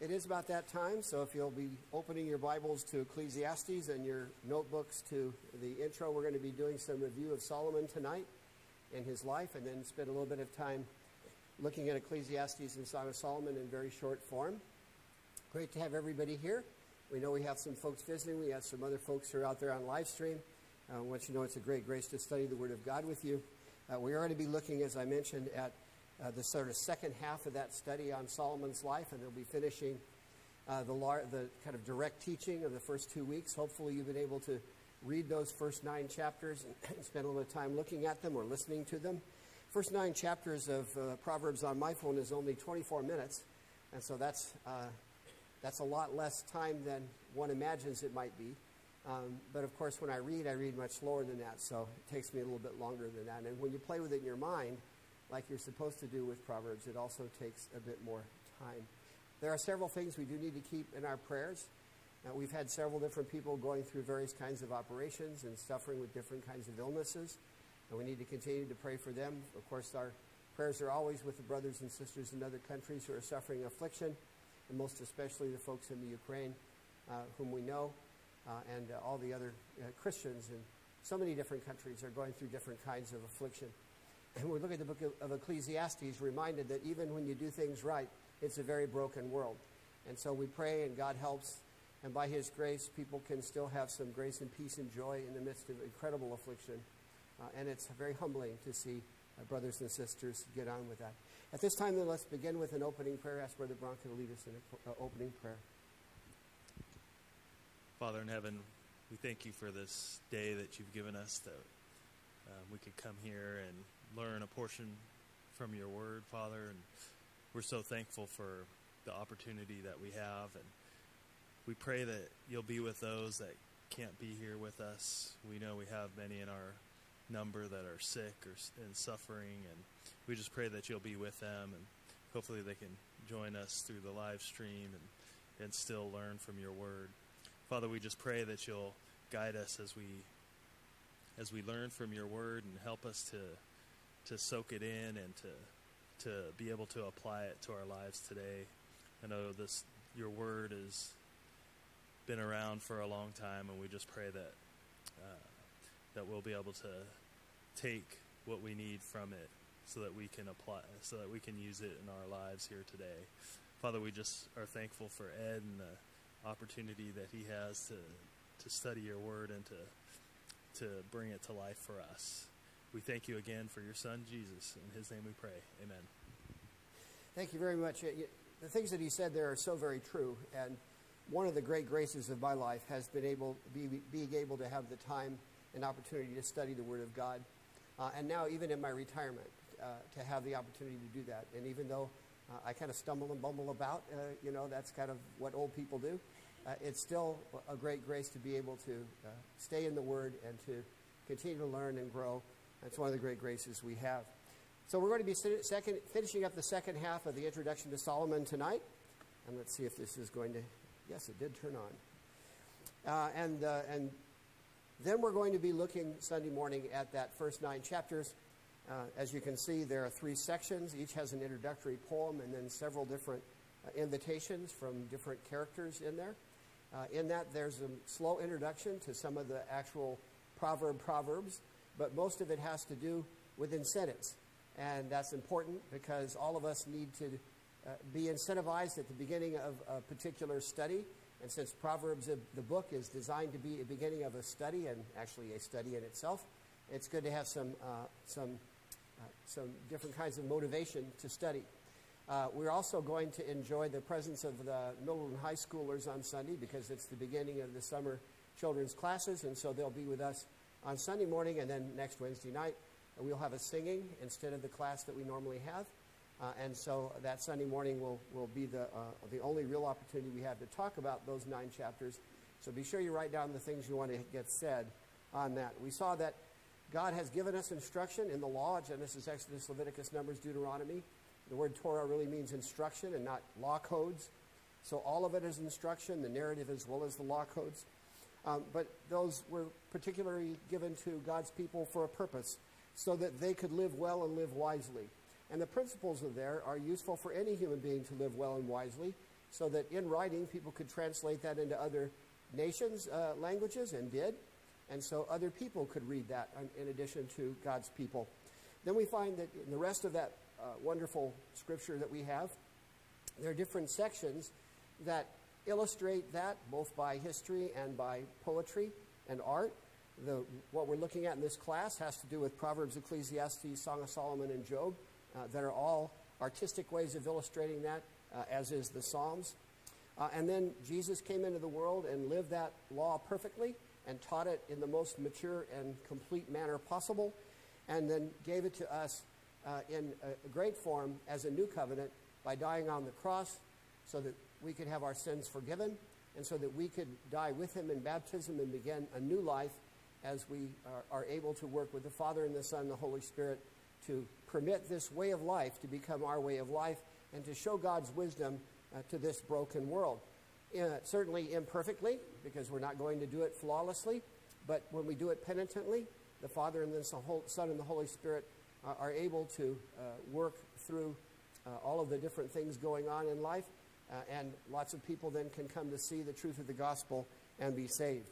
it is about that time, so if you'll be opening your Bibles to Ecclesiastes and your notebooks to the intro, we're going to be doing some review of Solomon tonight and his life, and then spend a little bit of time looking at Ecclesiastes and Song of Solomon in very short form. Great to have everybody here. We know we have some folks visiting. We have some other folks who are out there on live stream. I want you to know it's a great grace to study the Word of God with you. Uh, we are going to be looking, as I mentioned, at uh, the sort of second half of that study on Solomon's life, and they'll be finishing uh, the, the kind of direct teaching of the first two weeks. Hopefully, you've been able to read those first nine chapters and spend a little time looking at them or listening to them. First nine chapters of uh, Proverbs on my phone is only 24 minutes, and so that's uh, that's a lot less time than one imagines it might be. Um, but of course, when I read, I read much slower than that, so it takes me a little bit longer than that. And when you play with it in your mind, like you're supposed to do with Proverbs, it also takes a bit more time. There are several things we do need to keep in our prayers. We've had several different people going through various kinds of operations and suffering with different kinds of illnesses, and we need to continue to pray for them. Of course, our prayers are always with the brothers and sisters in other countries who are suffering affliction, and most especially the folks in the Ukraine, uh, whom we know, uh, and uh, all the other uh, Christians in so many different countries are going through different kinds of affliction. And we look at the book of, Ecclesiastes, reminded that even when you do things right, it's a very broken world. And so we pray, and God helps. And by His grace, people can still have some grace and peace and joy in the midst of incredible affliction. Uh, and it's very humbling to see uh, brothers and sisters get on with that. At this time, then, let's begin with an opening prayer. Ask Brother Bronco to lead us in an uh, opening prayer. Father in heaven, we thank you for this day that you've given us that um, we could come here and learn a portion from your word, Father. And we're so thankful for the opportunity that we have. And we pray that you'll be with those that can't be here with us. We know we have many in our number that are sick or and suffering, and we just pray that you'll be with them, and hopefully they can join us through the live stream and, and still learn from your word. Father, we just pray that you'll guide us as we as we learn from your word and help us to to soak it in and to to be able to apply it to our lives today. I know this your word has been around for a long time, and we just pray that uh, that we'll be able to take what we need from it, so that we can apply, so that we can use it in our lives here today. Father, we just are thankful for Ed and the opportunity that he has to to study your word and to to bring it to life for us. We thank you again for your son, Jesus. In his name we pray. Amen. Thank you very much. The things that he said there are so very true. And one of the great graces of my life has been able be, being able to have the time and opportunity to study the Word of God. Uh, and now, even in my retirement, uh, to have the opportunity to do that. And even though uh, I kind of stumble and bumble about, uh, you know, that's kind of what old people do, uh, it's still a great grace to be able to uh, stay in the Word and to continue to learn and grow that's one of the great graces we have. So we're going to be second, finishing up the second half of the introduction to Solomon tonight. And let's see if this is going to. Yes, it did turn on. Uh, and, uh, and then we're going to be looking Sunday morning at that first nine chapters. Uh, as you can see, there are three sections. Each has an introductory poem and then several different uh, invitations from different characters in there. Uh, in that, there's a slow introduction to some of the actual proverb proverbs but most of it has to do with incentives. And that's important because all of us need to uh, be incentivized at the beginning of a particular study. And since Proverbs, the book, is designed to be a beginning of a study and actually a study in itself, it's good to have some, uh, some, uh, some different kinds of motivation to study. Uh, we're also going to enjoy the presence of the middle and high schoolers on Sunday because it's the beginning of the summer children's classes, and so they'll be with us on Sunday morning, and then next Wednesday night, we'll have a singing instead of the class that we normally have. Uh, and so that Sunday morning will, will be the, uh, the only real opportunity we have to talk about those nine chapters. So be sure you write down the things you want to get said on that. We saw that God has given us instruction in the law Genesis, Exodus, Leviticus, Numbers, Deuteronomy. The word Torah really means instruction and not law codes. So all of it is instruction, the narrative as well as the law codes. Um, but those were particularly given to God's people for a purpose, so that they could live well and live wisely. And the principles of there are useful for any human being to live well and wisely, so that in writing people could translate that into other nations' uh, languages and did. And so other people could read that in addition to God's people. Then we find that in the rest of that uh, wonderful scripture that we have, there are different sections that illustrate that both by history and by poetry and art. The, what we're looking at in this class has to do with Proverbs, Ecclesiastes, Song of Solomon, and Job, uh, that are all artistic ways of illustrating that, uh, as is the Psalms. Uh, and then Jesus came into the world and lived that law perfectly and taught it in the most mature and complete manner possible, and then gave it to us uh, in a great form as a new covenant by dying on the cross so that we could have our sins forgiven and so that we could die with him in baptism and begin a new life as we are, are able to work with the Father and the Son and the Holy Spirit to permit this way of life to become our way of life and to show God's wisdom uh, to this broken world. Uh, certainly imperfectly, because we're not going to do it flawlessly, but when we do it penitently, the Father and the Son and the Holy Spirit are able to uh, work through uh, all of the different things going on in life, and lots of people then can come to see the truth of the gospel and be saved.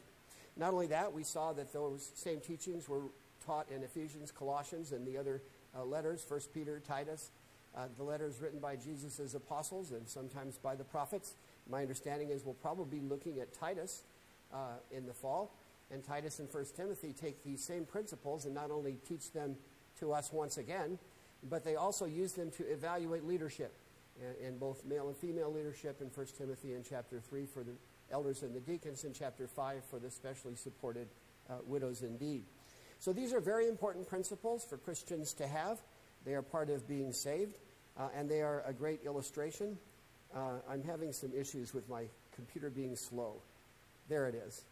Not only that, we saw that those same teachings were taught in Ephesians, Colossians, and the other uh, letters, 1 Peter, Titus, uh, the letters written by Jesus' apostles and sometimes by the prophets. My understanding is we'll probably be looking at Titus uh, in the fall. And Titus and 1 Timothy take these same principles and not only teach them to us once again, but they also use them to evaluate leadership in, both male and female leadership in 1 Timothy in chapter 3 for the elders and the deacons, in chapter 5 for the specially supported uh, widows indeed. So these are very important principles for Christians to have. They are part of being saved, uh, and they are a great illustration. Uh, I'm having some issues with my computer being slow. There it is.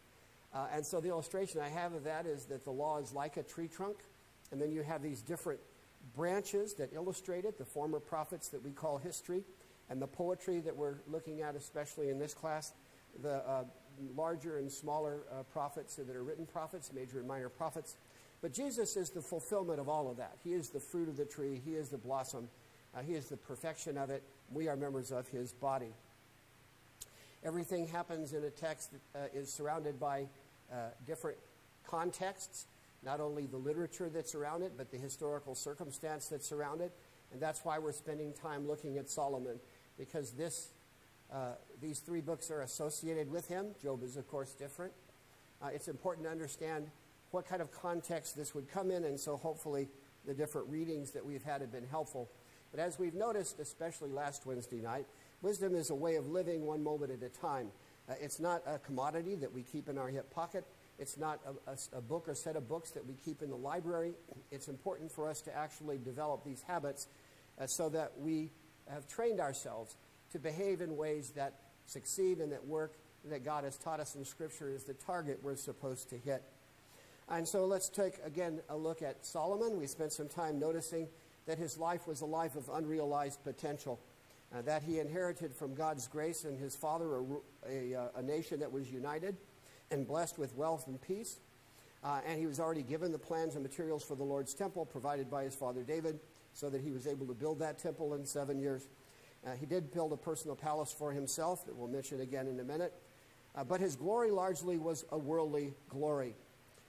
Uh, and so the illustration I have of that is that the law is like a tree trunk, and then you have these different branches that illustrate it, the former prophets that we call history, and the poetry that we're looking at, especially in this class, the uh, larger and smaller uh, prophets that are written prophets, major and minor prophets. But Jesus is the fulfillment of all of that. He is the fruit of the tree, He is the blossom, uh, He is the perfection of it. We are members of His body. Everything happens in a text that uh, is surrounded by uh, different contexts, not only the literature that's around it, but the historical circumstance that's around it. And that's why we're spending time looking at Solomon, because this, uh, these three books are associated with him. Job is, of course, different. Uh, it's important to understand what kind of context this would come in, and so hopefully the different readings that we've had have been helpful. But as we've noticed, especially last Wednesday night, wisdom is a way of living one moment at a time. Uh, it's not a commodity that we keep in our hip pocket. It's not a, a, a, book or set of books that we keep in the library. It's important for us to actually develop these habits uh, so that we have trained ourselves to behave in ways that succeed and that work, that God has taught us in Scripture is the target we're supposed to hit. And so let's take again a look at Solomon. We spent some time noticing that his life was a life of unrealized potential, uh, that he inherited from God's grace and his father a, a, uh, a nation that was united and blessed with wealth and peace. Uh, and he was already given the plans and materials for the Lord's temple provided by his father David so that he was able to build that temple in seven years. Uh, he did build a personal palace for himself that we'll mention again in a minute. Uh, but his glory largely was a worldly glory.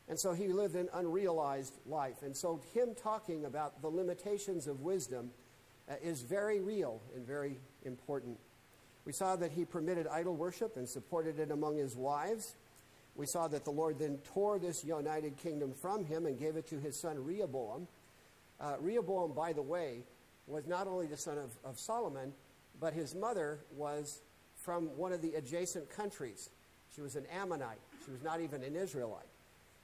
And so he lived an unrealized life. And so him talking about the limitations of wisdom uh, is very real and very important. We saw that he permitted idol worship and supported it among his wives. We saw that the Lord then tore this united kingdom from him and gave it to his son Rehoboam. Uh, Rehoboam, by the way, was not only the son of, of Solomon, but his mother was from one of the adjacent countries. She was an Ammonite. She was not even an Israelite.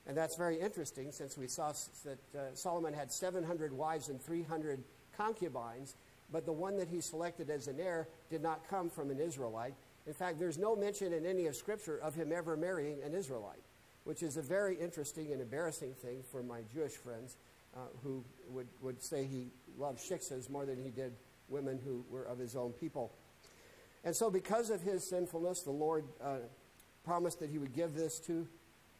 And that's very interesting since we saw that uh, Solomon had 700 wives and 300 concubines, but the one that he selected as an heir did not come from an Israelite. In fact, there's no mention in any of Scripture of him ever marrying an Israelite, which is a very interesting and embarrassing thing for my Jewish friends uh, who would, would say he loved shiksas more than he did women who were of his own people. And so, because of his sinfulness, the Lord uh, promised that he would give this to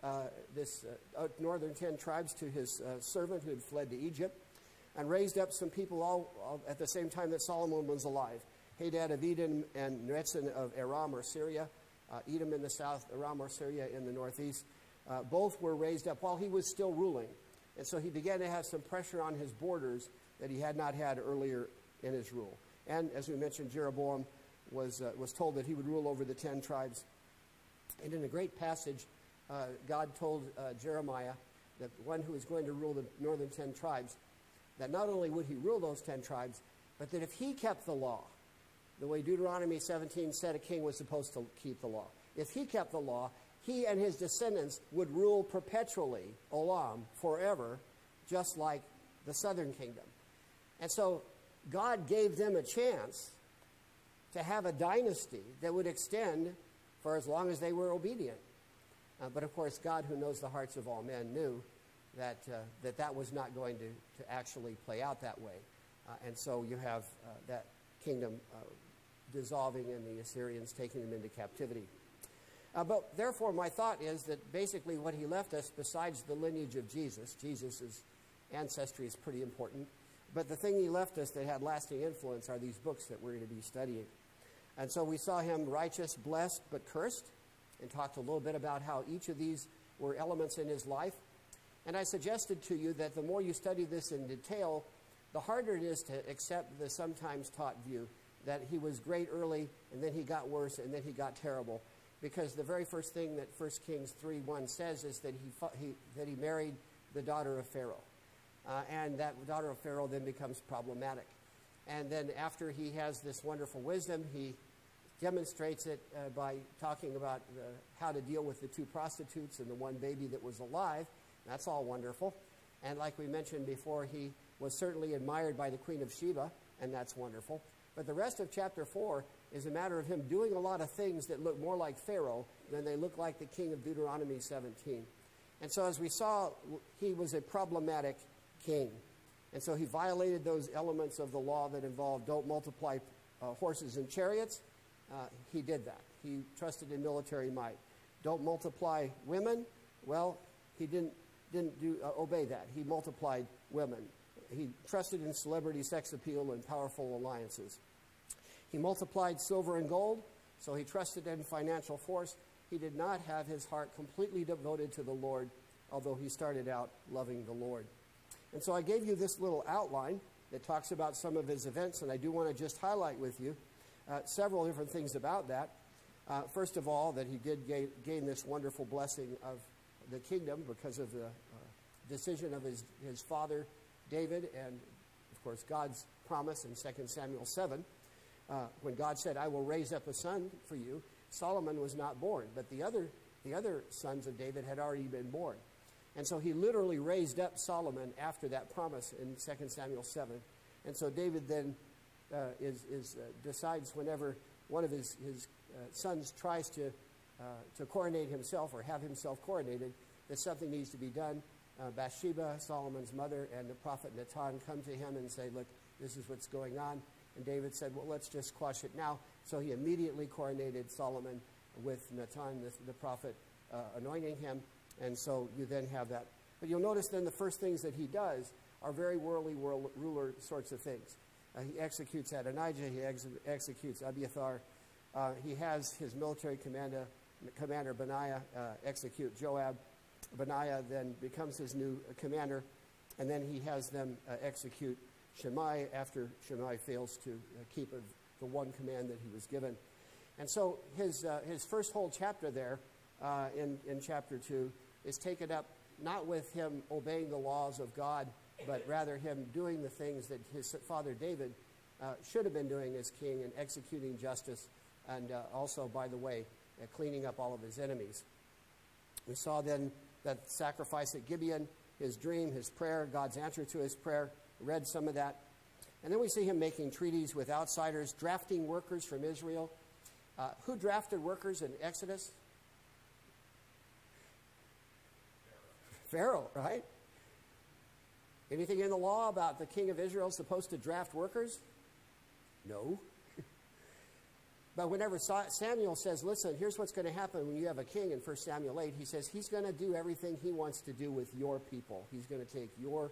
uh, this uh, northern ten tribes to his uh, servant who had fled to Egypt and raised up some people all, all, at the same time that Solomon was alive. Hadad of Edom and Rezin of Aram or Syria, uh, Edom in the south, Aram or Syria in the northeast. Uh, both were raised up while he was still ruling. And so he began to have some pressure on his borders that he had not had earlier in his rule. And as we mentioned, Jeroboam was, uh, was told that he would rule over the ten tribes. And in a great passage, uh, God told uh, Jeremiah, that one who was going to rule the northern ten tribes, that not only would he rule those ten tribes, but that if he kept the law, the way Deuteronomy 17 said a king was supposed to keep the law, if he kept the law, he and his descendants would rule perpetually, olam, forever, just like the southern kingdom. And so God gave them a chance to have a dynasty that would extend for as long as they were obedient. Uh, but of course, God, who knows the hearts of all men, knew that uh, that, that was not going to, to actually play out that way. Uh, and so you have uh, that kingdom uh, dissolving and the Assyrians taking them into captivity. Uh, but therefore, my thought is that basically what he left us, besides the lineage of Jesus, Jesus' ancestry is pretty important, but the thing he left us that had lasting influence are these books that we're going to be studying. And so we saw him righteous, blessed, but cursed, and talked a little bit about how each of these were elements in his life. And I suggested to you that the more you study this in detail, the harder it is to accept the sometimes taught view that he was great early, and then he got worse, and then he got terrible because the very first thing that 1 Kings 3 1 says is that he, he, that he married the daughter of Pharaoh. Uh, and that daughter of Pharaoh then becomes problematic. And then after he has this wonderful wisdom, he demonstrates it uh, by talking about how to deal with the two prostitutes and the one baby that was alive. That's all wonderful. And like we mentioned before, he was certainly admired by the Queen of Sheba, and that's wonderful. But the rest of chapter 4 is a matter of him doing a lot of things that look more like Pharaoh than they look like the king of Deuteronomy 17. And so, as we saw, he was a problematic king. And so he violated those elements of the law that involved don't multiply uh, horses and chariots. Uh, he did that. He trusted in military might. Don't multiply women. Well, he didn't, didn't do, uh, obey that. He multiplied women. He trusted in celebrity sex appeal and powerful alliances. He multiplied silver and gold, so he trusted in financial force. He did not have his heart completely devoted to the Lord, although he started out loving the Lord. And so I gave you this little outline that talks about some of his events, and I do want to just highlight with you uh, several different things about that. Uh, first of all, that he did gain, gain, this wonderful blessing of the kingdom because of the uh, decision of his, his father David, and of course God's promise in 2 Samuel 7 uh, when God said, I will raise up a son for you, Solomon was not born, but the other, the other sons of David had already been born. And so he literally raised up Solomon after that promise in 2 Samuel 7. And so David then uh, is, is, uh, decides whenever one of his, his uh, sons tries to, uh, to coronate himself or have himself coronated, that something needs to be done. Uh, Bathsheba, Solomon's mother, and the prophet Nathan come to him and say, Look, this is what's going on. And David said, Well, let's just quash it now. So he immediately coronated Solomon with Nathan, the, the prophet, uh, anointing him. And so you then have that. But you'll notice then the first things that he does are very worldly world ruler sorts of things. Uh, he executes Adonijah, he ex- executes Abiathar. Uh, he has his military commander, commander Benaiah uh, execute Joab. Benaiah then becomes his new commander, and then he has them uh, execute Shimei after Shimei fails to uh, keep a, the one command that he was given. And so his, uh, his first whole chapter there in, in chapter 2 is taken up not with him obeying the laws of God, but rather him doing the things that his father David uh, should have been doing as king and executing justice, and uh, also, by the way, uh, cleaning up all of his enemies. We saw then that sacrifice at Gibeon, his dream, his prayer, God's answer to his prayer, read some of that. And then we see him making treaties with outsiders, drafting workers from Israel. Uh, who drafted workers in Exodus? Pharaoh, right? Anything in the law about the king of Israel supposed to draft workers? No. But whenever Samuel says, listen, here's what's going to happen when you have a king in 1 Samuel 8, he says he's going to do everything he wants to do with your people. He's going to take your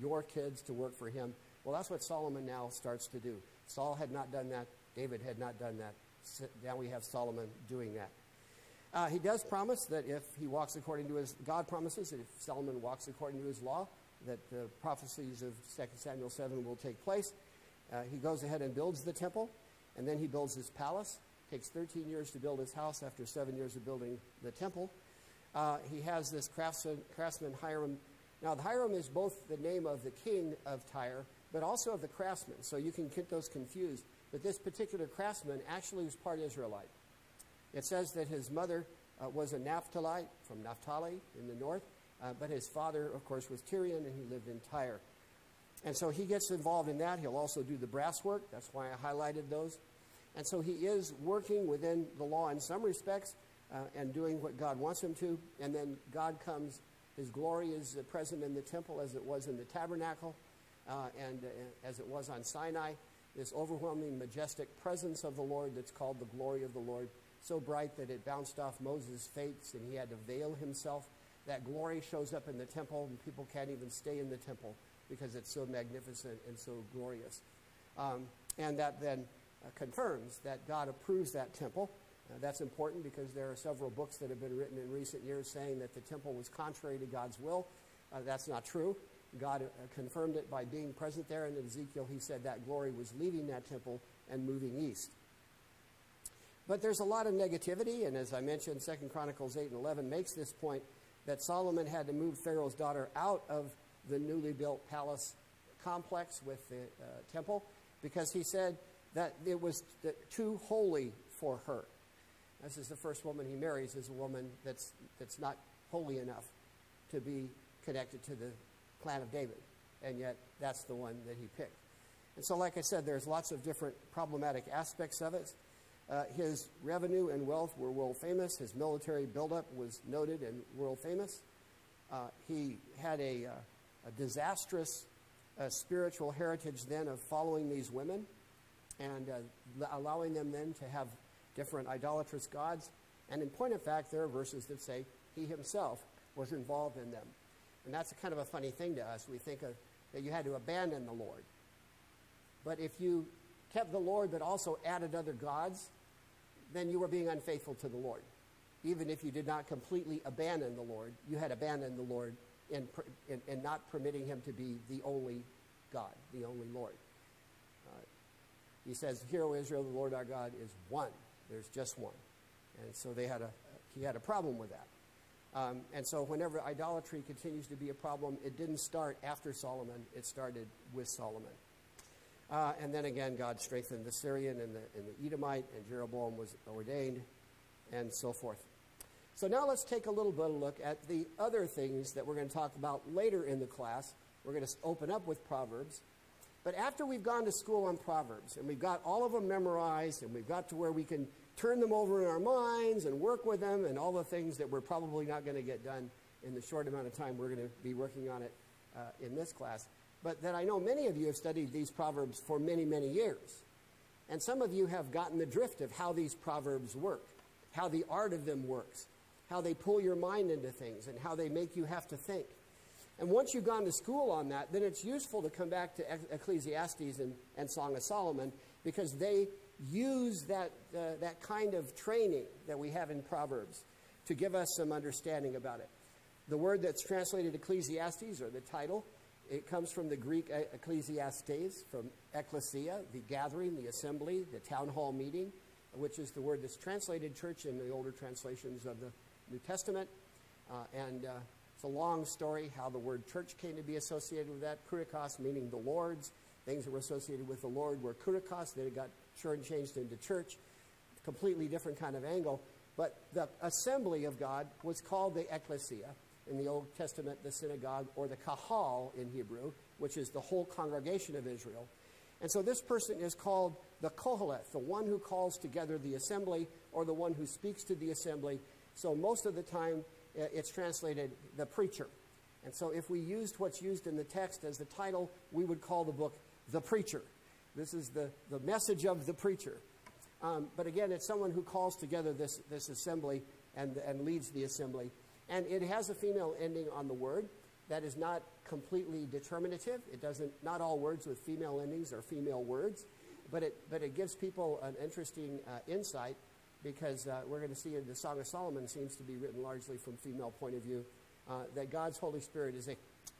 your kids to work for him. Well, that's what Solomon now starts to do. Saul had not done that. David had not done that. Now we have Solomon doing that. Uh, he does promise that if he walks according to his, God promises that if Solomon walks according to his law, that the prophecies of 2 Samuel 7 will take place. Uh, he goes ahead and builds the temple, and then he builds his palace. Takes 13 years to build his house after seven years of building the temple. Uh, he has this craftsman, craftsman Hiram. Now, Hiram is both the name of the king of Tyre, but also of the craftsman, so you can get those confused. But this particular craftsman actually was part Israelite. It says that his mother uh, was a Naphthalite from Naphtali in the north, uh, but his father, of course, was Tyrian, and he lived in Tyre. And so he gets involved in that. He'll also do the brass work. That's why I highlighted those. And so he is working within the law in some respects uh, and doing what God wants him to. And then God comes, his glory is present in the temple as it was in the tabernacle uh, and uh, as it was on Sinai. This overwhelming, majestic presence of the Lord that's called the glory of the Lord, so bright that it bounced off Moses' face and he had to veil himself. That glory shows up in the temple, and people can't even stay in the temple because it's so magnificent and so glorious. Um, and that then uh, confirms that God approves that temple. Uh, that's important because there are several books that have been written in recent years saying that the temple was contrary to God's will. Uh, that's not true. God uh, confirmed it by being present there. And in Ezekiel, he said that glory was leaving that temple and moving east. But there's a lot of negativity, and as I mentioned, 2 Chronicles 8 and 11 makes this point that Solomon had to move Pharaoh's daughter out of the newly built palace complex with the uh, temple because he said that it was too holy for her. This is the first woman he marries is a woman that's, that's not holy enough to be connected to the clan of David. And yet that's the one that he picked. And so, like I said, there's lots of different problematic aspects of it. Uh, his revenue and wealth were world famous. His military buildup was noted and world famous. Uh, he had a, uh, a disastrous uh, spiritual heritage then of following these women and uh, allowing them then to have different idolatrous gods. And in point of fact, there are verses that say he himself was involved in them. And that's a kind of a funny thing to us. We think of that you had to abandon the Lord. But if you kept the Lord but also added other gods, then you were being unfaithful to the Lord. Even if you did not completely abandon the Lord, you had abandoned the Lord in, in, in not permitting him to be the only God, the only Lord. Uh, he says, Hear, O Israel, the Lord our God is one. There's just one. And so they had a, he had a problem with that. Um, and so whenever idolatry continues to be a problem, it didn't start after Solomon, it started with Solomon. Uh, and then again, God strengthened the Syrian and the, and the Edomite, and Jeroboam was ordained, and so forth. So now let's take a little bit of a look at the other things that we're going to talk about later in the class. We're going to open up with Proverbs. But after we've gone to school on Proverbs and we've got all of them memorized and we've got to where we can turn them over in our minds and work with them and all the things that we're probably not going to get done in the short amount of time we're going to be working on it uh, in this class. But that I know many of you have studied these Proverbs for many, many years. And some of you have gotten the drift of how these Proverbs work, how the art of them works, how they pull your mind into things, and how they make you have to think. And once you've gone to school on that, then it's useful to come back to Ecclesiastes and, and Song of Solomon because they use that, uh, that kind of training that we have in Proverbs to give us some understanding about it. The word that's translated Ecclesiastes, or the title, it comes from the Greek ecclesiastes, from ecclesia, the gathering, the assembly, the town hall meeting, which is the word that's translated church in the older translations of the New Testament. Uh, and uh, it's a long story how the word church came to be associated with that. Kurikos meaning the Lord's. Things that were associated with the Lord were kurikos. Then it got changed into church. Completely different kind of angle. But the assembly of God was called the ecclesia. In the Old Testament, the synagogue, or the kahal in Hebrew, which is the whole congregation of Israel. And so this person is called the Koheleth, the one who calls together the assembly, or the one who speaks to the assembly. So most of the time, it's translated the preacher. And so if we used what's used in the text as the title, we would call the book The Preacher. This is the, the message of the preacher. Um, but again, it's someone who calls together this, this assembly and, and leads the assembly. And it has a female ending on the word. That is not completely determinative. It doesn't, not all words with female endings are female words. but it, but it gives people an interesting uh, insight because uh, we're going to see in the Song of Solomon seems to be written largely from female point of view, uh, that God's Holy Spirit is, a,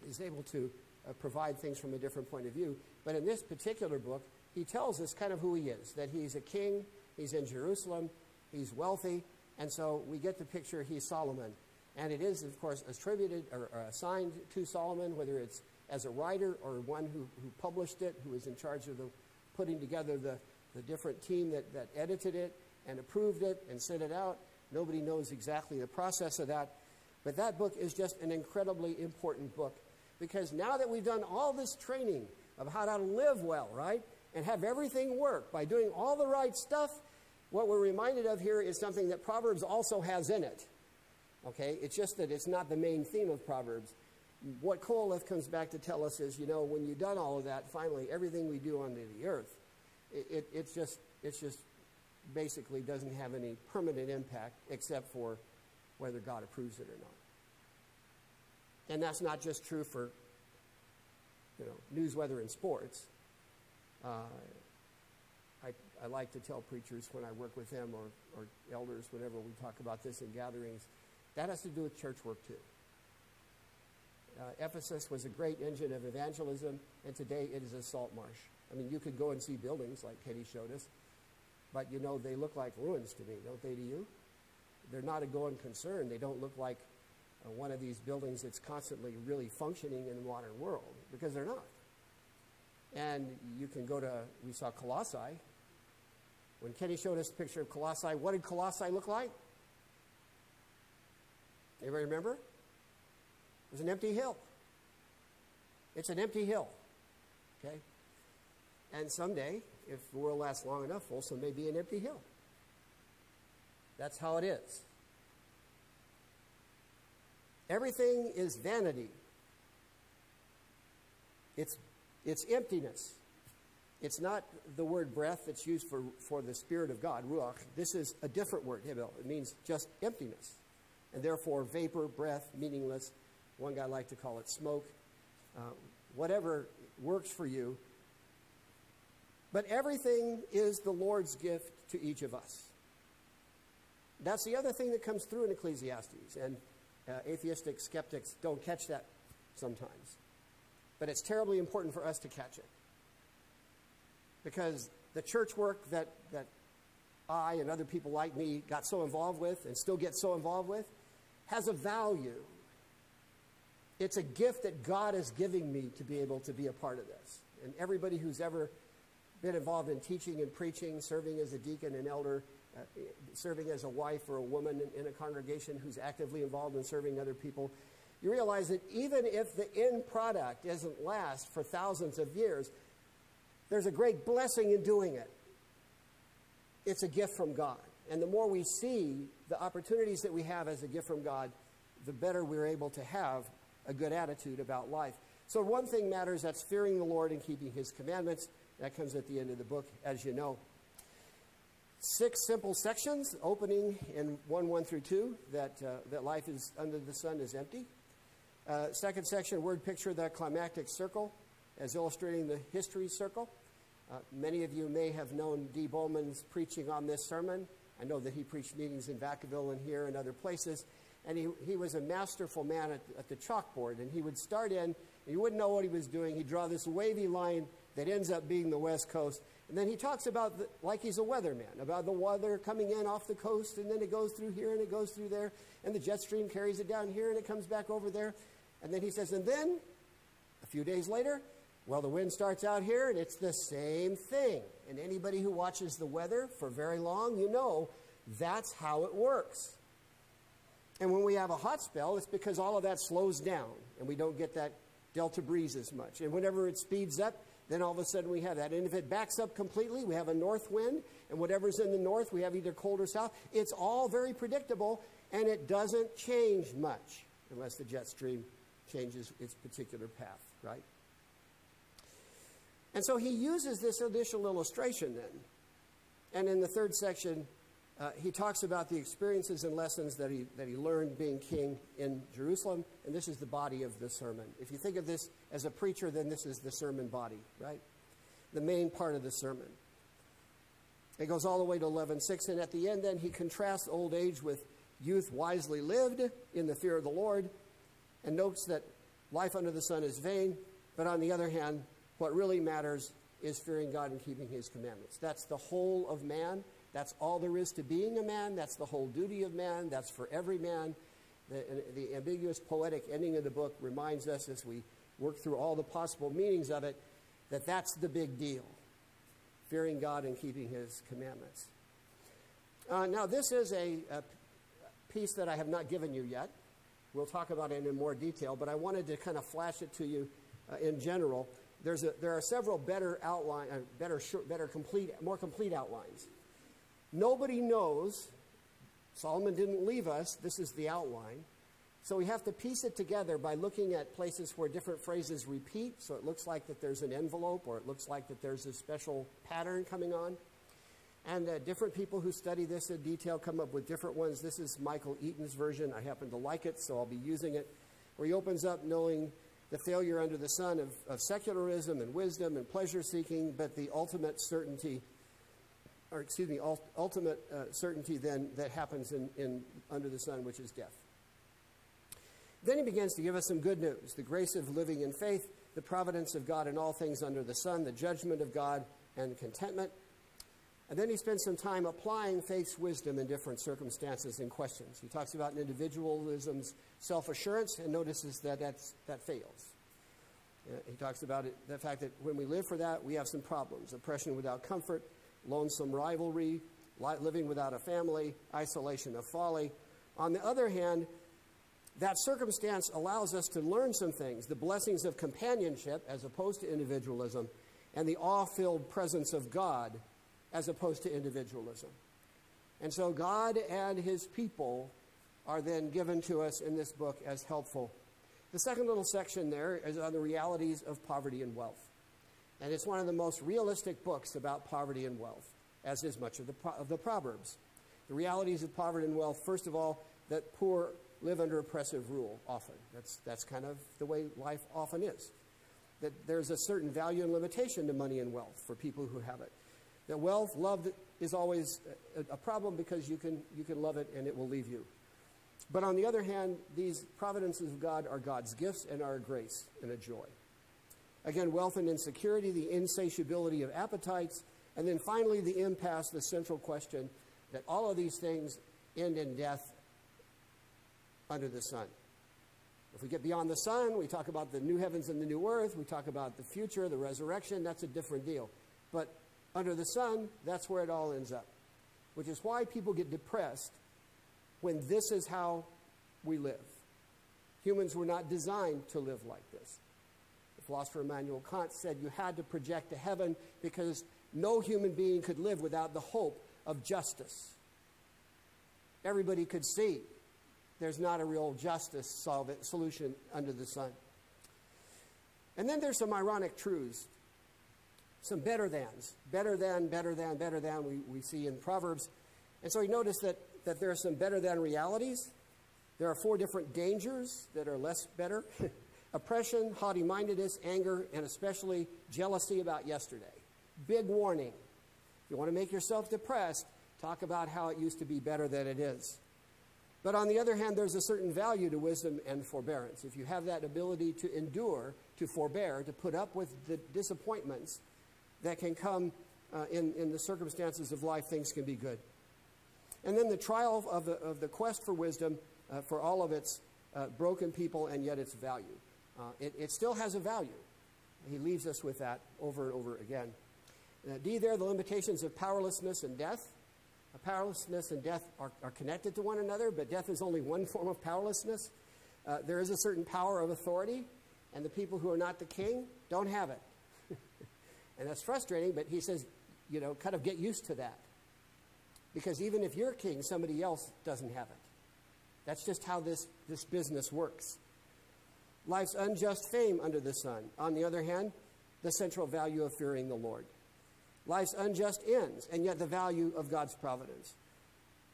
is able to uh, provide things from a different point of view. But in this particular book, he tells us kind of who he is, that he's a king, he's in Jerusalem, he's wealthy, and so we get the picture he's Solomon. And it is, of course, attributed or, or assigned to Solomon, whether it's as a writer or one who, who published it, who was in charge of the putting together the, the different team that, that edited it and approved it and sent it out. Nobody knows exactly the process of that. But that book is just an incredibly important book because now that we've done all this training of how to live well, right, and have everything work by doing all the right stuff, what we're reminded of here is something that Proverbs also has in it. Okay? It's just that it's not the main theme of Proverbs. What Qoheleth comes back to tell us is, you know, when you've done all of that, finally, everything we do on the earth, it, it, it's just, it's just basically doesn't have any permanent impact except for whether God approves it or not. And that's not just true for, you know, news, weather, and sports. Uh, I, I like to tell preachers when I work with them or, or elders, whenever we talk about this in gatherings, that has to do with church work too. Uh, Ephesus was a great engine of evangelism, and today it is a salt marsh. I mean, you could go and see buildings like Kenny showed us, but you know, they look like ruins to me, don't they to you? They're not a going concern. They don't look like uh, one of these buildings that's constantly really functioning in the modern world because they're not. And you can go to, we saw Colossae. When Kenny showed us a picture of Colossae, what did Colossae look like? Anybody remember? It was an empty hill. It's an empty hill. Okay? And someday, if the world lasts long enough, Folsom may be an empty hill. That's how it is. Everything is vanity. It's, it's emptiness. It's not the word breath that's used for, for the Spirit of God, ruach. This is a different word, hebel. It means just emptiness. And therefore, vapor, breath, meaningless. One guy liked to call it smoke. Uh, whatever works for you. But everything is the Lord's gift to each of us. That's the other thing that comes through in Ecclesiastes. And uh, atheistic skeptics don't catch that sometimes. But it's terribly important for us to catch it. Because the church work that, that I and other people like me got so involved with and still get so involved with has a value. It's a gift that God is giving me to be able to be a part of this. And everybody who's ever been involved in teaching and preaching, serving as a deacon and elder, uh, serving as a wife or a woman in, in a congregation who's actively involved in serving other people, you realize that even if the end product doesn't last for thousands of years, there's a great blessing in doing it. It's a gift from God. And the more we see the opportunities that we have as a gift from God, the better we're able to have a good attitude about life. So, one thing matters that's fearing the Lord and keeping His commandments. That comes at the end of the book, as you know six simple sections opening in 1 1 through 2 that, uh, that life is under the sun is empty. Uh, second section, word picture of the climactic circle as illustrating the history circle. Uh, many of you may have known D. Bowman's preaching on this sermon. I know that he preached meetings in Vacaville and here and other places. And he, he was a masterful man at, at the chalkboard. And he would start in, and you wouldn't know what he was doing. He'd draw this wavy line that ends up being the West Coast. And then he talks about, the, like he's a weatherman, about the weather coming in off the coast, and then it goes through here and it goes through there, and the jet stream carries it down here and it comes back over there. And then he says, and then a few days later, well, the wind starts out here and it's the same thing. And anybody who watches the weather for very long, you know that's how it works. And when we have a hot spell, it's because all of that slows down and we don't get that delta breeze as much. And whenever it speeds up, then all of a sudden we have that. And if it backs up completely, we have a north wind, and whatever's in the north, we have either cold or south. It's all very predictable, and it doesn't change much unless the jet stream changes its particular path, right? And so he uses this initial illustration then. And in the third section, uh, he talks about the experiences and lessons that he, that he learned being king in Jerusalem, and this is the body of the sermon. If you think of this as a preacher, then this is the sermon body, right? The main part of the sermon. It goes all the way to 11.6, and at the end, then, he contrasts old age with youth wisely lived in the fear of the Lord, and notes that life under the sun is vain, but on the other hand, what really matters is fearing God and keeping his commandments. That's the whole of man. That's all there is to being a man. That's the whole duty of man. That's for every man. The, the ambiguous poetic ending of the book reminds us as we work through all the possible meanings of it that that's the big deal fearing God and keeping his commandments. Uh, now, this is a, a piece that I have not given you yet. We'll talk about it in more detail, but I wanted to kind of flash it to you uh, in general. There's a, there are several better outline, uh, better, short, better complete, more complete outlines. Nobody knows. Solomon didn't leave us. This is the outline. So we have to piece it together by looking at places where different phrases repeat. So it looks like that there's an envelope, or it looks like that there's a special pattern coming on. And uh, different people who study this in detail come up with different ones. This is Michael Eaton's version. I happen to like it, so I'll be using it. Where he opens up knowing the failure under the sun of, of secularism and wisdom and pleasure seeking, but the ultimate certainty, or excuse me, ultimate uh, certainty then that happens in, in under the sun, which is death. Then he begins to give us some good news the grace of living in faith, the providence of God in all things under the sun, the judgment of God, and contentment. And then he spends some time applying faith's wisdom in different circumstances and questions. He talks about individualism's self assurance and notices that that fails. Uh, he talks about it, the fact that when we live for that, we have some problems oppression without comfort, lonesome rivalry, living without a family, isolation of folly. On the other hand, that circumstance allows us to learn some things the blessings of companionship as opposed to individualism, and the awe filled presence of God as opposed to individualism. And so, God and his people are then given to us in this book as helpful. The second little section there is on the realities of poverty and wealth. And it's one of the most realistic books about poverty and wealth, as is much of the, of the Proverbs. The realities of poverty and wealth, first of all, that poor live under oppressive rule often. That's, that's kind of the way life often is. That there's a certain value and limitation to money and wealth for people who have it. That wealth, love is always a, a problem because you can, you can love it and it will leave you. But on the other hand, these providences of God are God's gifts and are a grace and a joy. Again, wealth and insecurity, the insatiability of appetites, and then finally the impasse, the central question that all of these things end in death under the sun. If we get beyond the sun, we talk about the new heavens and the new earth, we talk about the future, the resurrection, that's a different deal. But under the sun, that's where it all ends up. Which is why people get depressed when this is how we live. Humans were not designed to live like this. The philosopher Immanuel Kant said you had to project to heaven because no human being could live without the hope of justice. Everybody could see there's not a real justice solution under the sun. And then there's some ironic truths, some better thans, better than, better than, better than we, we see in Proverbs. And so you notice that, that there are some better than realities. There are four different dangers that are less better oppression, haughty mindedness, anger, and especially jealousy about yesterday. Big warning. If you want to make yourself depressed, talk about how it used to be better than it is. But on the other hand, there's a certain value to wisdom and forbearance. If you have that ability to endure, to forbear, to put up with the disappointments that can come uh, in, in the circumstances of life, things can be good. And then the trial of the, of the quest for wisdom uh, for all of its uh, broken people and yet its value. Uh, it, it, still has a value. He leaves us with that over and over again. Uh, D there, the limitations of powerlessness and death powerlessness and death are, are, connected to one another, but death is only one form of powerlessness. Uh, there is a certain power of authority, and the people who are not the king don't have it. and that's frustrating, but he says, you know, kind of get used to that. Because even if you're king, somebody else doesn't have it. That's just how this, this business works. Life's unjust fame under the sun. On the other hand, the central value of fearing the Lord. Life's unjust ends, and yet the value of God's providence.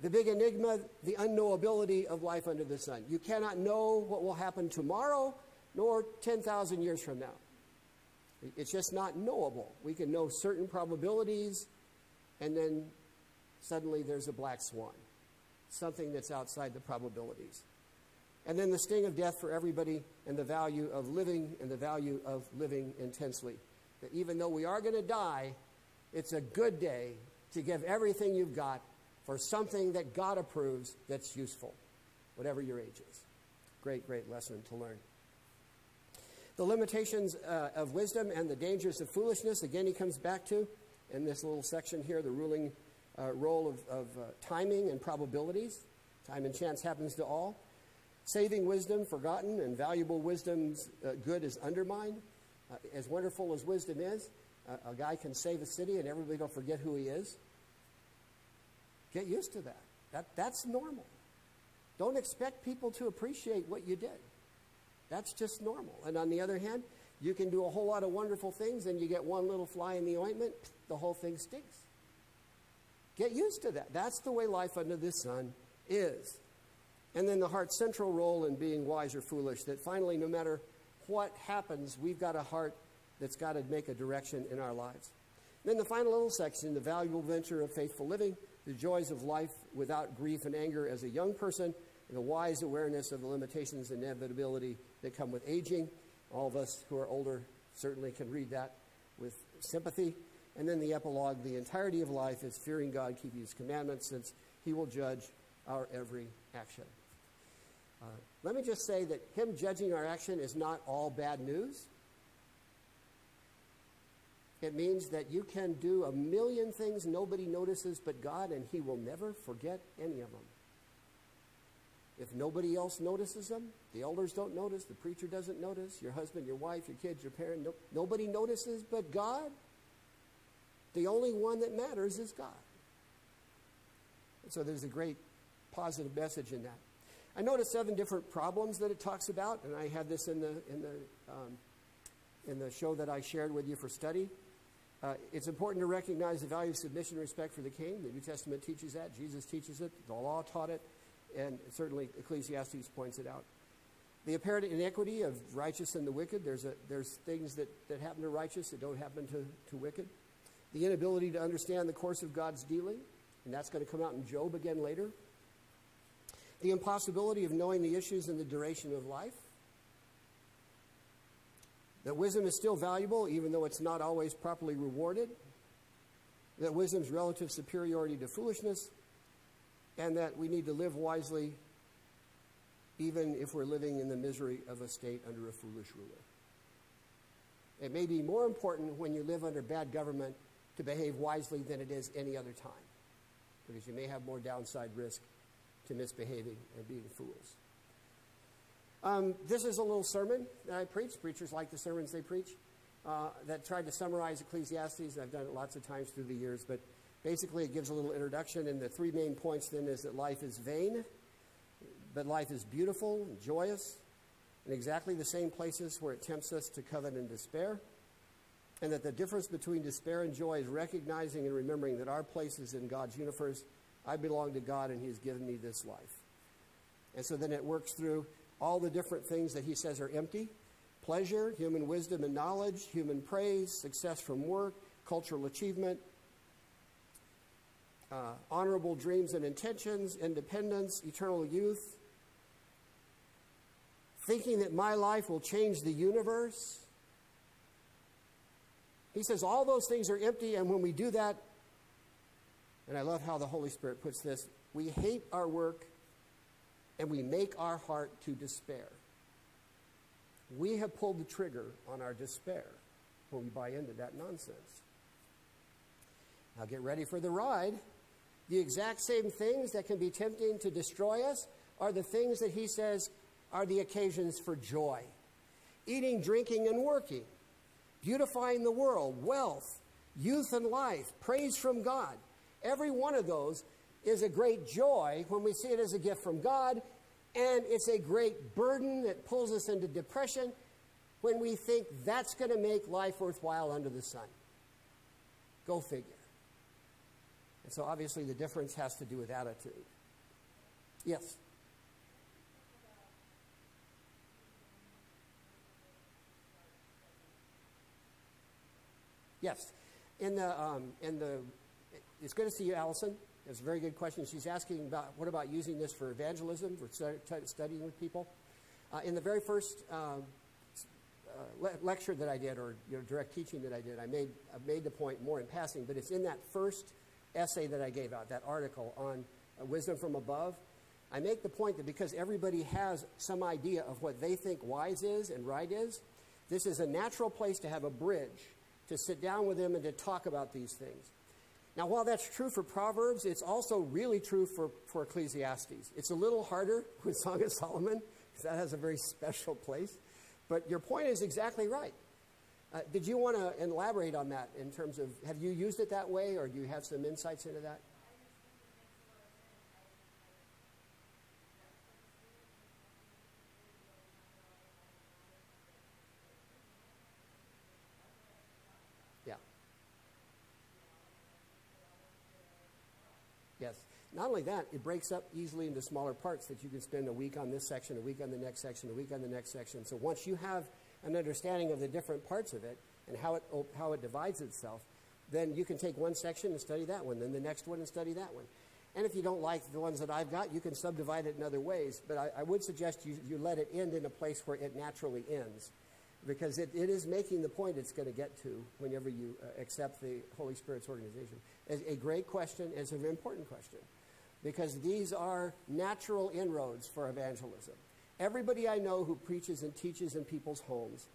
The big enigma, the unknowability of life under the sun. You cannot know what will happen tomorrow, nor 10,000 years from now. It's just not knowable. We can know certain probabilities, and then suddenly there's a black swan, something that's outside the probabilities. And then the sting of death for everybody, and the value of living, and the value of living intensely. That even though we are going to die, it's a good day to give everything you've got for something that God approves that's useful, whatever your age is. Great, great lesson to learn. The limitations uh, of wisdom and the dangers of foolishness, again, he comes back to in this little section here the ruling uh, role of, of uh, timing and probabilities. Time and chance happens to all. Saving wisdom, forgotten, and valuable wisdom's uh, good is undermined. Uh, as wonderful as wisdom is, a guy can save a city and everybody will forget who he is. Get used to that. that. That's normal. Don't expect people to appreciate what you did. That's just normal. And on the other hand, you can do a whole lot of wonderful things and you get one little fly in the ointment, the whole thing stinks. Get used to that. That's the way life under the sun is. And then the heart's central role in being wise or foolish, that finally, no matter what happens, we've got a heart that's got to make a direction in our lives. then the final little section, the valuable venture of faithful living, the joys of life without grief and anger as a young person, and the wise awareness of the limitations and inevitability that come with aging. All of us who are older certainly can read that with sympathy. And then the epilogue the entirety of life is fearing God, keeping his commandments, since he will judge our every action. Uh, let me just say that him judging our action is not all bad news. It means that you can do a million things nobody notices but God, and he will never forget any of them. If nobody else notices them, the elders don't notice, the preacher doesn't notice, your husband, your wife, your kids, your parent, no, nobody notices but God. The only one that matters is God. And so there's a great positive message in that. I noticed seven different problems that it talks about, and I had this in the, in the, um, in the show that I shared with you for study. Uh, it's important to recognize the value of submission and respect for the king. The New Testament teaches that. Jesus teaches it. The law taught it and certainly Ecclesiastes points it out. The apparent inequity of righteous and the wicked, there's, a, there's things that, that happen to righteous that don't happen to, to wicked. The inability to understand the course of God's dealing, and that's going to come out in Job again later. The impossibility of knowing the issues and the duration of life. That wisdom is still valuable, even though it's not always properly rewarded. That wisdom's relative superiority to foolishness and that we need to live wisely even if we're living in the misery of a state under a foolish ruler. It may be more important when you live under bad government to behave wisely than it is any other time, because you may have more downside risk to misbehaving and being fools. Um, this is a little sermon that I preach. Preachers like the sermons they preach. Uh, that tried to summarize Ecclesiastes. I've done it lots of times through the years, but Basically, it gives a little introduction, and the three main points then is that life is vain, but life is beautiful and joyous, in exactly the same places where it tempts us to covet and despair, and that the difference between despair and joy is recognizing and remembering that our place is in God's universe. I belong to God, and He has given me this life. And so then it works through all the different things that He says are empty pleasure, human wisdom and knowledge, human praise, success from work, cultural achievement, uh, honorable dreams and intentions, independence, eternal youth, thinking that my life will change the universe. He says all those things are empty, and when we do that, and I love how the Holy Spirit puts this, we hate our work and we make our heart to despair. We have pulled the trigger on our despair when we buy into that nonsense. Now get ready for the ride. The exact same things that can be tempting to destroy us are the things that he says are the occasions for joy eating, drinking, and working, beautifying the world, wealth, youth, and life, praise from God. Every one of those is a great joy when we see it as a gift from God, and it's a great burden that pulls us into depression when we think that's going to make life worthwhile under the sun. Go figure. And so obviously the difference has to do with attitude. Yes? Yes. In the, um, in the it's good to see you, Allison. It's a very good question. She's asking about what about using this for evangelism, for studying with people. Uh, in the very first um, uh, le- lecture that I did, or you know, direct teaching that I did, I made, I made the point more in passing, but it's in that first essay that I gave out, that article on uh, wisdom from above. I make the point that because everybody has some idea of what they think wise is and right is, this is a natural place to have a bridge, to sit down with them and to talk about these things. Now, while that's true for Proverbs, it's also really true for, for Ecclesiastes. It's a little harder with Song of Solomon, because that has a very special place. But your point is exactly right. Uh, did you want to elaborate on that in terms of have you used it that way, or do you have some insights into that? Yes. Not only that, it breaks up easily into smaller parts that you can spend a week on this section, a week on the next section, a week on the next section. So once you have an understanding of the different parts of it and how it, how it divides itself, then you can take one section and study that one, then the next one and study that one. And if you don't like the ones that I've got, you can subdivide it in other ways. But I, I would suggest you, you let it end in a place where it naturally ends because it, it is making the point it's going to get to whenever you uh, accept the Holy Spirit's organization. It's a great question. It's an important question because these are natural inroads for evangelism. Everybody I know who preaches and teaches in people's homes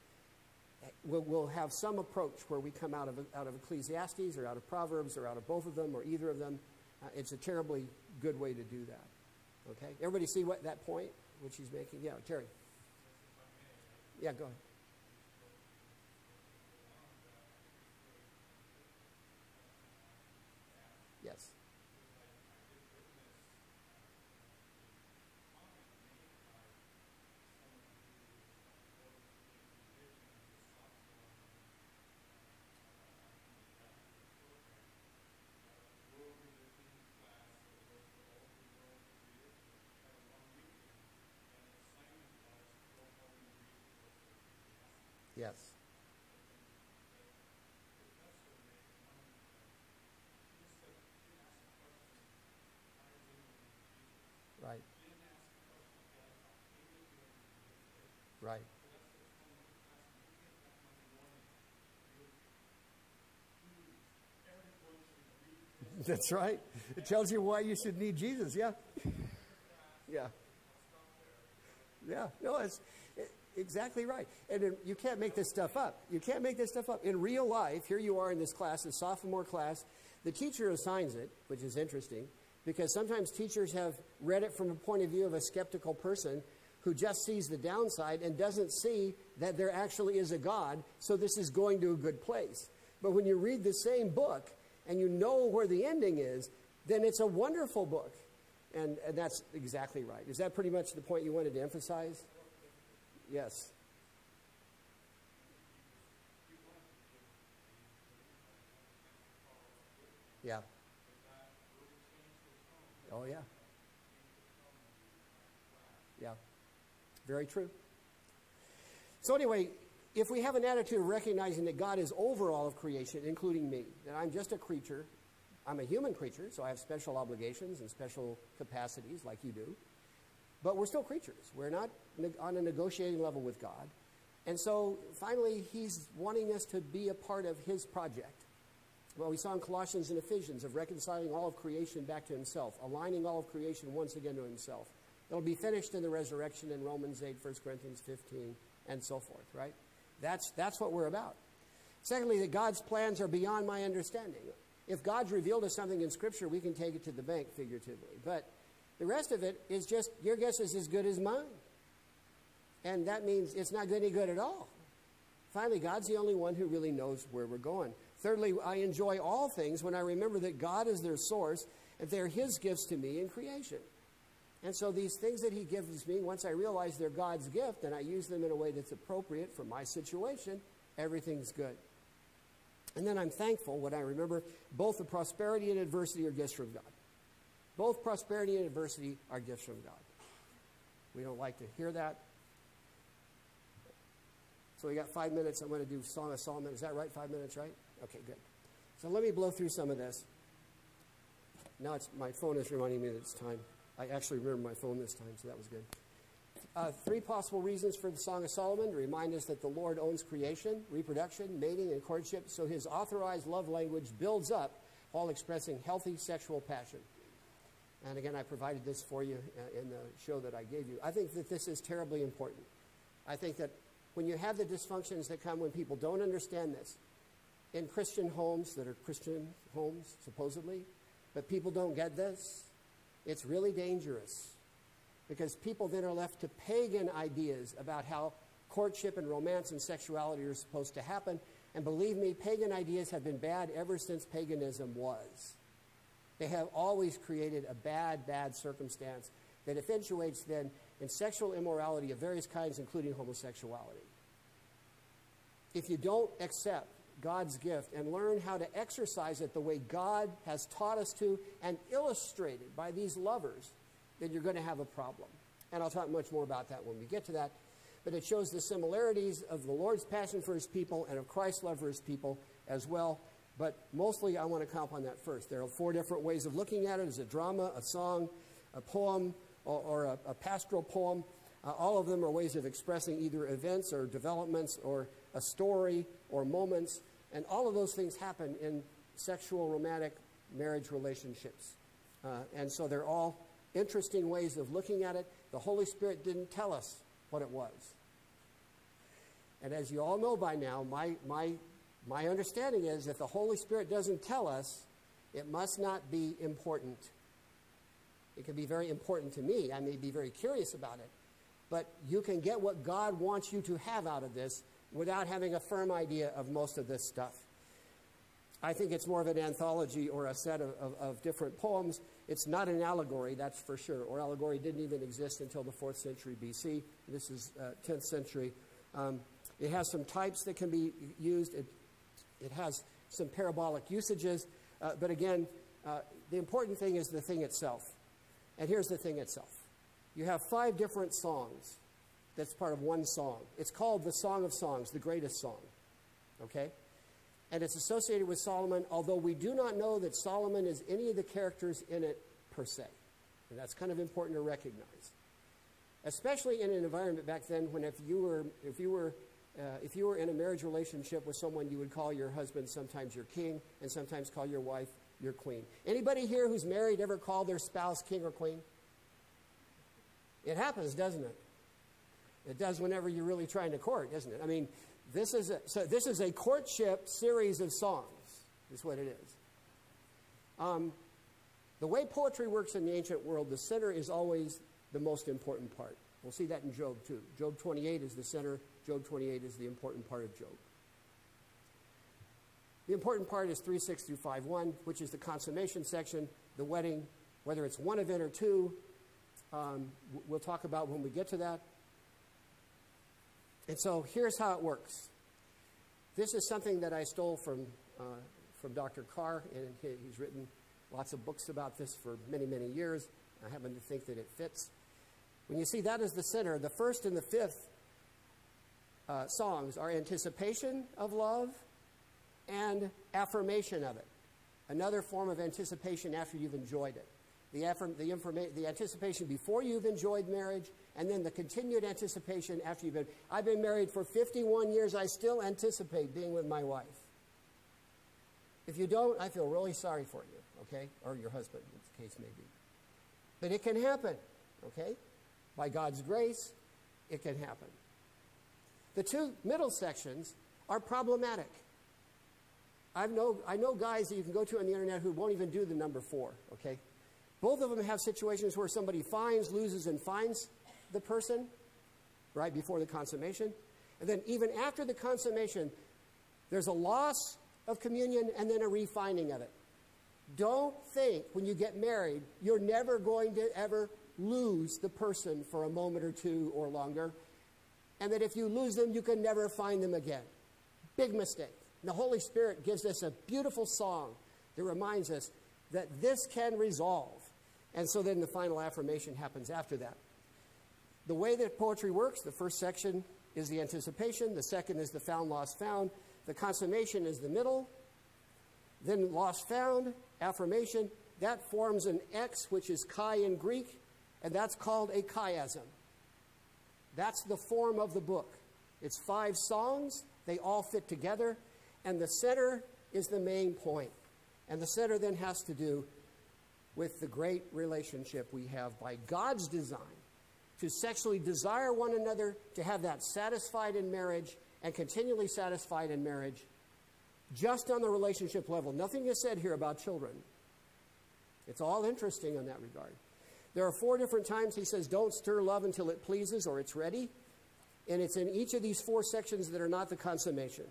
eh, will, will have some approach where we come out of, out of Ecclesiastes or out of Proverbs or out of both of them or either of them. Uh, it's a terribly good way to do that. Okay? Everybody see what that point which he's making? Yeah, Terry. Yeah, go ahead. Yes. Right. Right. That's right. It tells you why you should need Jesus. Yeah. Yeah. Yeah. No, it's exactly right. And in, you can't make this stuff up. You can't make this stuff up. In real life, here you are in this class, a sophomore class. The teacher assigns it, which is interesting, because sometimes teachers have read it from a point of view of a skeptical person who just sees the downside and doesn't see that there actually is a God, so this is going to a good place. But when you read the same book and you know where the ending is, then it's a wonderful book. And, and that's exactly right. Is that pretty much the point you wanted to emphasize? Yes. Yeah. Oh, yeah. Yeah. Very true. So, anyway, if we have an attitude of recognizing that God is over all of creation, including me, that I'm just a creature, I'm a human creature, so I have special obligations and special capacities like you do. But we're still creatures. We're not on a negotiating level with God. And so finally, he's wanting us to be a part of his project. Well, we saw in Colossians and Ephesians of reconciling all of creation back to himself, aligning all of creation once again to himself. It'll be finished in the resurrection in Romans 8, 1 Corinthians 15, and so forth, right? That's, that's what we're about. Secondly, that God's plans are beyond my understanding. If God's revealed us something in Scripture, we can take it to the bank figuratively. But the rest of it is just your guess is as good as mine. And that means it's not any good at all. Finally, God's the only one who really knows where we're going. Thirdly, I enjoy all things when I remember that God is their source and they're His gifts to me in creation. And so these things that He gives me, once I realize they're God's gift and I use them in a way that's appropriate for my situation, everything's good. And then I'm thankful when I remember both the prosperity and adversity are gifts from God. Both prosperity and adversity are gifts from God. We don't like to hear that. So we got five minutes. I'm going to do Song of Solomon. Is that right? Five minutes, right? Okay, good. So let me blow through some of this. now it's, my phone is reminding me that it's time. I actually remember my phone this time, so that was good. Uh, three possible reasons for the Song of Solomon to remind us that the Lord owns creation, reproduction, mating, and courtship, so his authorized love language builds up while expressing healthy sexual passion. And again, I provided this for you uh, in the show that I gave you. I think that this is terribly important. I think that when you have the dysfunctions that come when people don't understand this, in Christian homes that are Christian homes, supposedly, but people don't get this, it's really dangerous because people then are left to pagan ideas about how courtship and romance and sexuality are supposed to happen. And believe me, pagan ideas have been bad ever since paganism was. They have always created a bad, bad circumstance that eventuates then in sexual immorality of various kinds, including homosexuality. If you don't accept God's gift and learn how to exercise it the way God has taught us to and illustrated by these lovers, then you're going to have a problem. And I'll talk much more about that when we get to that. But it shows the similarities of the Lord's passion for his people and of Christ's love for his people as well. But mostly I want to comment on that first. There are four different ways of looking at it as a drama, a song, a poem, or, or a, a, pastoral poem. Uh, all of them are ways of expressing either events or developments or a story or moments and all of those things happen in sexual, romantic marriage relationships. Uh, and so they're all interesting ways of looking at it. The Holy Spirit didn't tell us what it was. And as you all know by now, my, my, my understanding is if the Holy Spirit doesn't tell us, it must not be important. It can be very important to me. I may be very curious about it. But you can get what God wants you to have out of this without having a firm idea of most of this stuff. I think it's more of an anthology or a set of, of, of, different poems. It's not an allegory, that's for sure. Or allegory didn't even exist until the 4th century BC. This is uh, 10th century. Um, it has some types that can be used. It, it has some parabolic usages. Uh, but again, uh, the important thing is the thing itself. And here's the thing itself. You have five different songs that's part of one song. It's called the Song of Songs, the greatest song. Okay? And it's associated with Solomon, although we do not know that Solomon is any of the characters in it per se. And that's kind of important to recognize. Especially in an environment back then when if you were, if you were, uh, if you were in a marriage relationship with someone, you would call your husband sometimes your king and sometimes call your wife your queen. Anybody here who's married ever call their spouse king or queen? It happens, doesn't it? It does whenever you're really trying to court, isn't it? I mean, this is a, so this is a courtship series of songs, is what it is. Um, the way poetry works in the ancient world, the center is always the most important part. We'll see that in Job too. Job 28 is the center, Job 28 is the important part of Job. The important part is 3 6 through 5 1, which is the consummation section, the wedding, whether it's one event or two. Um, we'll talk about when we get to that. And so here's how it works. This is something that I stole from, uh, from Dr. Carr, and he's written lots of books about this for many, many years. I happen to think that it fits. When you see that as the center, the first and the fifth uh, songs are anticipation of love and affirmation of it. Another form of anticipation after you've enjoyed it. The, affirm, the, the anticipation before you've enjoyed marriage and then the continued anticipation after you've been. I've been married for 51 years. I still anticipate being with my wife. If you don't, I feel really sorry for you, okay? Or your husband, as the case may be. But it can happen, okay? By God's grace, it can happen. The two middle sections are problematic. I know, I know guys that you can go to on the internet who won't even do the number four, okay? Both of them have situations where somebody finds, loses, and finds the person right before the consummation. And then even after the consummation, there's a loss of communion and then a refining of it. Don't think when you get married, you're never going to ever lose the person for a moment or two or longer. And that if you lose them, you can never find them again. Big mistake. And the Holy Spirit gives us a beautiful song that reminds us that this can resolve. And so then the final affirmation happens after that. The way that poetry works, the first section is the anticipation, the second is the found, lost, found, the consummation is the middle, then lost, found, affirmation, that forms an X, which is chi in Greek, and that's called a chiasm. That's the form of the book. It's five songs, they all fit together, and the center is the main point. And the center then has to do with the great relationship we have by God's design to sexually desire one another, to have that satisfied in marriage and continually satisfied in marriage, just on the relationship level. Nothing is said here about children. It's all interesting in that regard. There are four different times he says, Don't stir love until it pleases or it's ready. And it's in each of these four sections that are not the consummation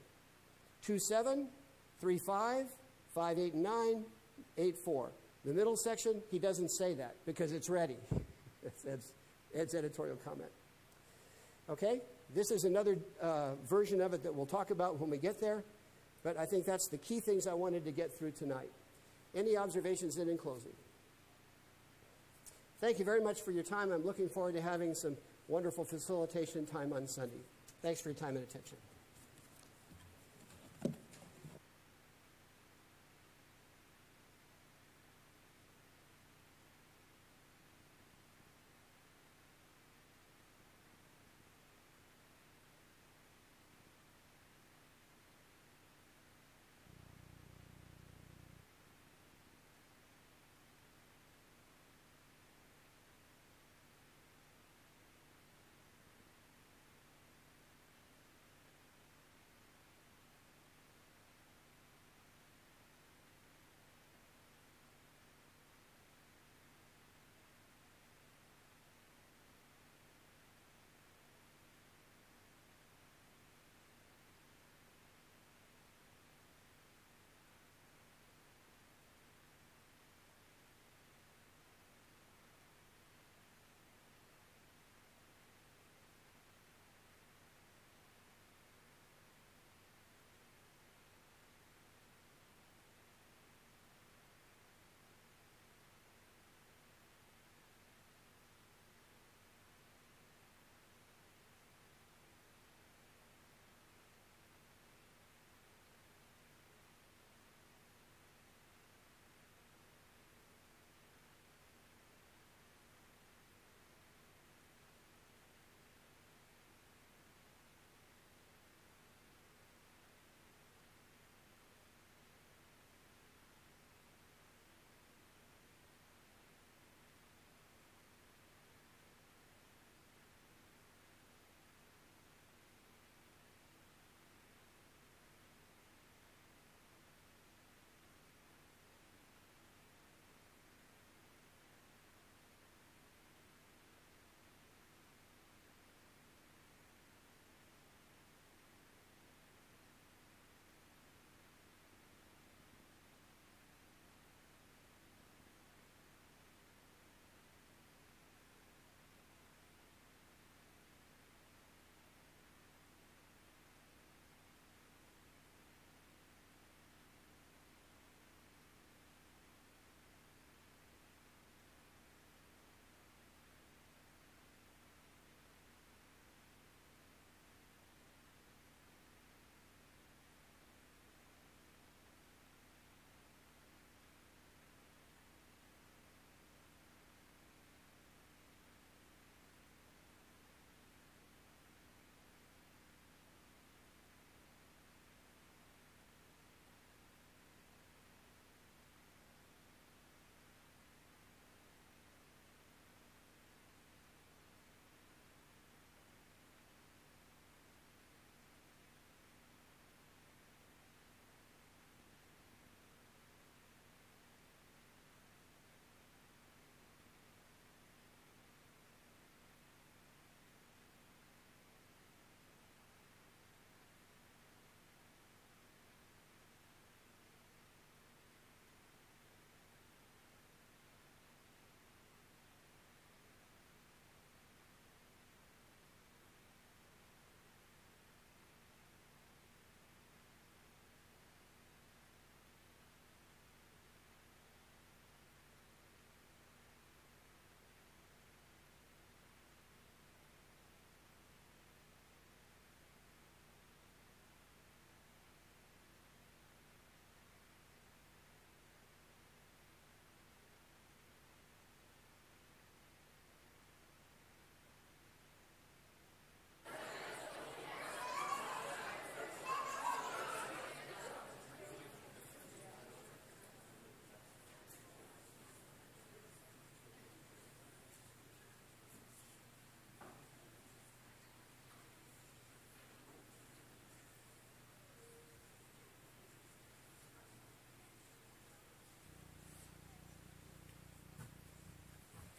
2 7, 3 5, 5 8 and 9, 8 4. The middle section, he doesn't say that because it's ready. That's Ed's editorial comment. Okay? This is another uh, version of it that we'll talk about when we get there, but I think that's the key things I wanted to get through tonight. Any observations then in closing? Thank you very much for your time. I'm looking forward to having some wonderful facilitation time on Sunday. Thanks for your time and attention.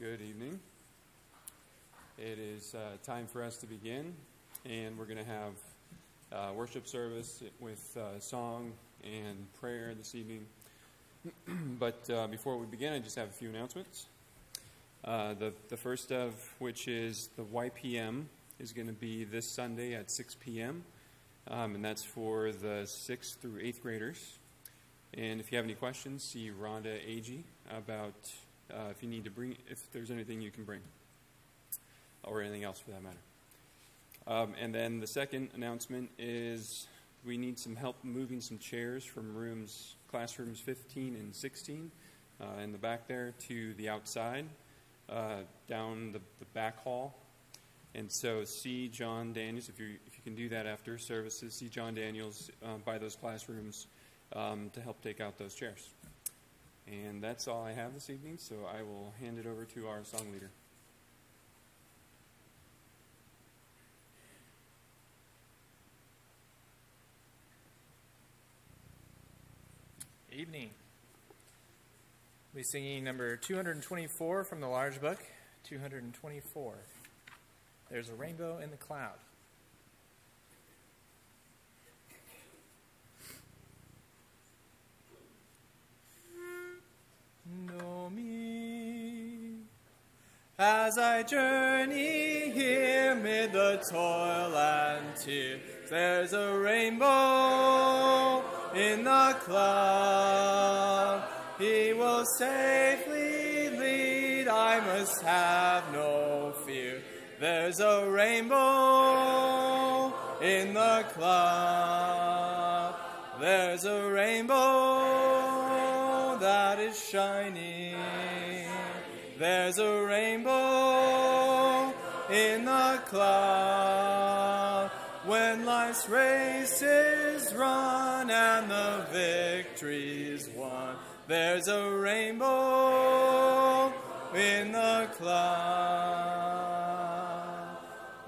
Good evening. It is uh, time for us to begin, and we're going to have uh, worship service with uh, song and prayer this evening. but uh, before we begin, I just have a few announcements. Uh, the, the first of which is the YPM is going to be this Sunday at 6 p.m., um, and that's for the 6th through 8th graders. And if you have any questions, see Rhonda Agee about uh, if you need to bring, if there's anything you can bring, or anything else for that matter. Um, and then the second announcement is we need some help moving some chairs from rooms, classrooms 15 and 16, uh, in the back there to the outside, uh, down the, the back hall. And so see John Daniels, if you, if you can do that after services, see John Daniels uh, by those classrooms um, to help take out those chairs. And that's all I have this evening, so I will hand it over to our song leader. Evening. We'll be singing number 224 from the large book. 224. There's a rainbow in the cloud. Me as I journey here mid the toil and tears. There's a rainbow in the cloud. He will safely lead. I must have no fear. There's a rainbow in the cloud. There's a rainbow that is shining. There's a rainbow in the cloud when life's race is run and the victory's won. There's a rainbow in the cloud.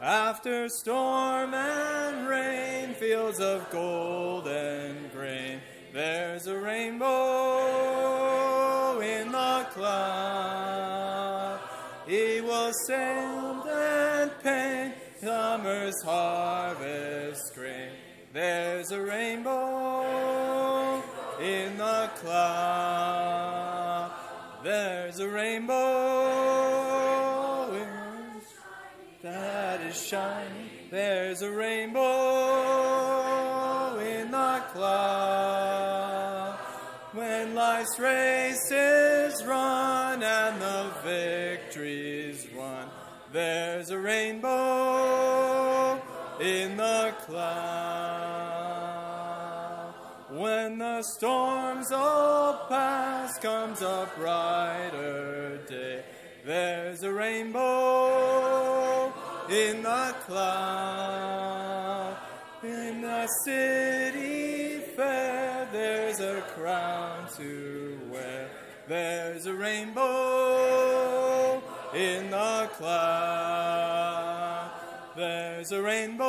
After storm and rain, fields of golden grain, there's a rainbow in the cloud. Send and paint summer's harvest grain. There's a rainbow in the cloud. There's a rainbow that is shining. There's a rainbow When race is run and the victory's won, there's a rainbow in the cloud. When the storms all pass, comes a brighter day. There's a rainbow in the cloud. In the city fair, there's a crown to wear. There's a rainbow in the cloud. There's a rainbow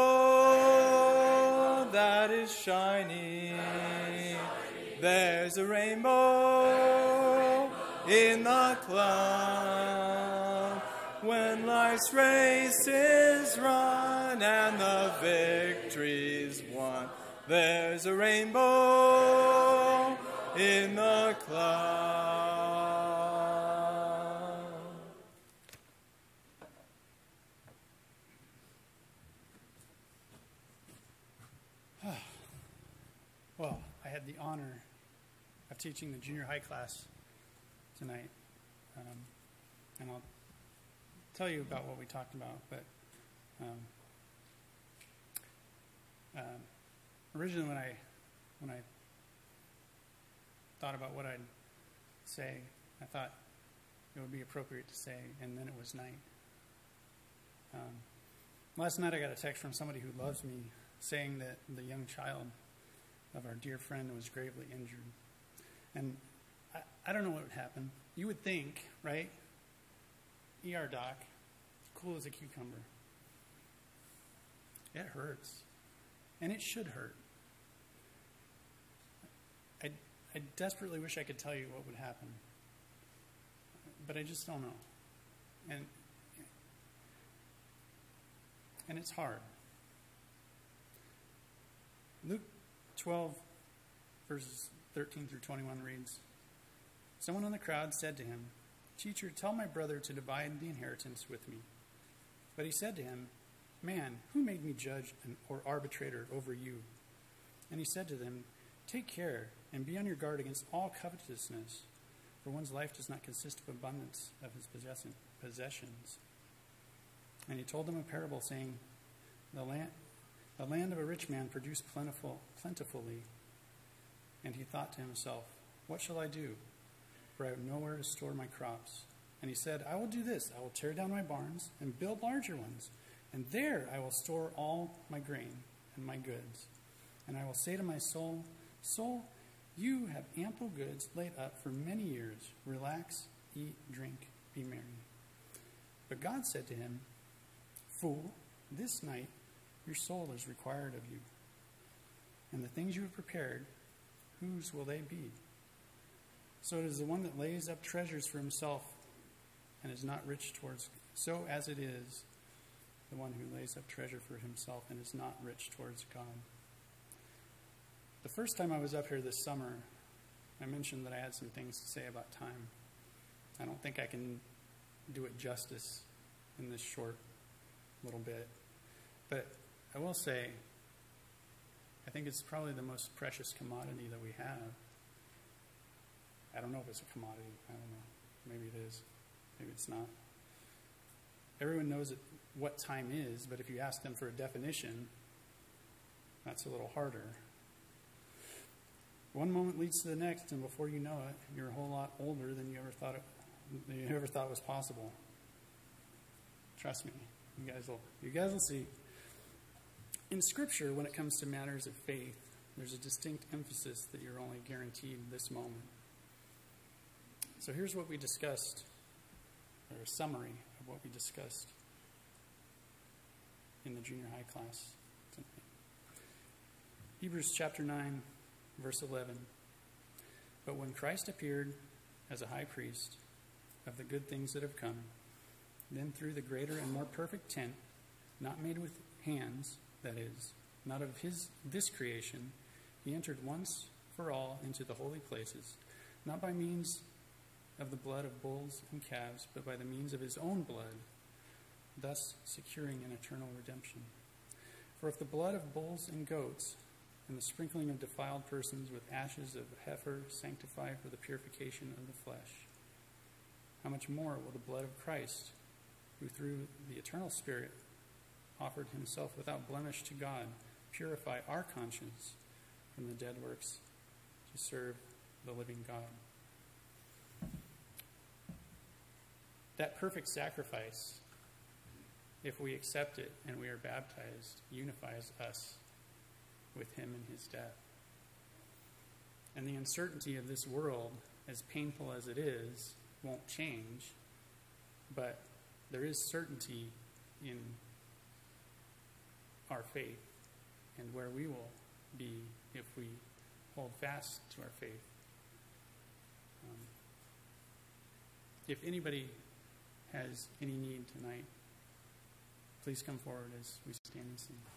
that is shining. There's a rainbow in the cloud. When life's race is run and the victory's won, there's a rainbow in the cloud. Well, I had the honor of teaching the junior high class tonight. Um, and I'll tell you about what we talked about. But um, um, originally, when I when I thought about what I'd say, I thought it would be appropriate to say, and then it was night. Um, last night, I got a text from somebody who loves me saying that the young child of our dear friend was gravely injured. And I, I don't know what would happen. You would think, right? ER doc, cool as a cucumber. It hurts. And it should hurt. I, desperately wish I could tell you what would happen. But I just don't know. And, and it's hard. Luke 12, verses 13 through 21 reads Someone in the crowd said to him, Teacher, tell my brother to divide the inheritance with me. But he said to him, Man, who made me judge or arbitrator over you? And he said to them, Take care and be on your guard against all covetousness, for one's life does not consist of abundance of his possessions. And he told them a parable, saying, The land, the land of a rich man produced plentiful, plentifully. And he thought to himself, What shall I do? For I have nowhere to store my crops. And he said, I will do this I will tear down my barns and build larger ones, and there I will store all my grain and my goods. And I will say to my soul, Soul, you have ample goods laid up for many years. Relax, eat, drink, be merry. But God said to him, Fool, this night your soul is required of you. And the things you have prepared, whose will they be? So it is the one that lays up treasures for himself and is not rich towards so as it is the one who lays up treasure for himself and is not rich towards God. The first time I was up here this summer, I mentioned that I had some things to say about time. I don't think I can do it justice in this short little bit. But I will say, I think it's probably the most precious commodity that we have. I don't know if it's a commodity. I don't know. Maybe it is. Maybe it's not. Everyone knows what time is, but if you ask them for a definition, that's a little harder. One moment leads to the next, and before you know it, you're a whole lot older than you ever thought it, you ever thought was possible. Trust me, you guys will. You guys will see. In Scripture, when it comes to matters of faith, there's a distinct emphasis that you're only guaranteed this moment. So here's what we discussed, or a summary of what we discussed in the junior high class tonight. Hebrews chapter 9, verse 11. But when Christ appeared as a high priest of the good things that have come, then through the greater and more perfect tent, not made with hands, that is, not of his this creation, he entered once for all into the holy places, not by means of the blood of bulls and calves, but by the means of his own blood, thus securing an eternal redemption. For if the blood of bulls and goats and the sprinkling of defiled persons with ashes of heifer sanctify for the purification of the flesh, how much more will the blood of Christ, who through the eternal Spirit offered himself without blemish to God, purify our conscience from the dead works to serve the living God? That perfect sacrifice, if we accept it and we are baptized, unifies us with him in his death. And the uncertainty of this world, as painful as it is, won't change, but there is certainty in our faith and where we will be if we hold fast to our faith. Um, if anybody has any need tonight, please come forward as we stand and sing.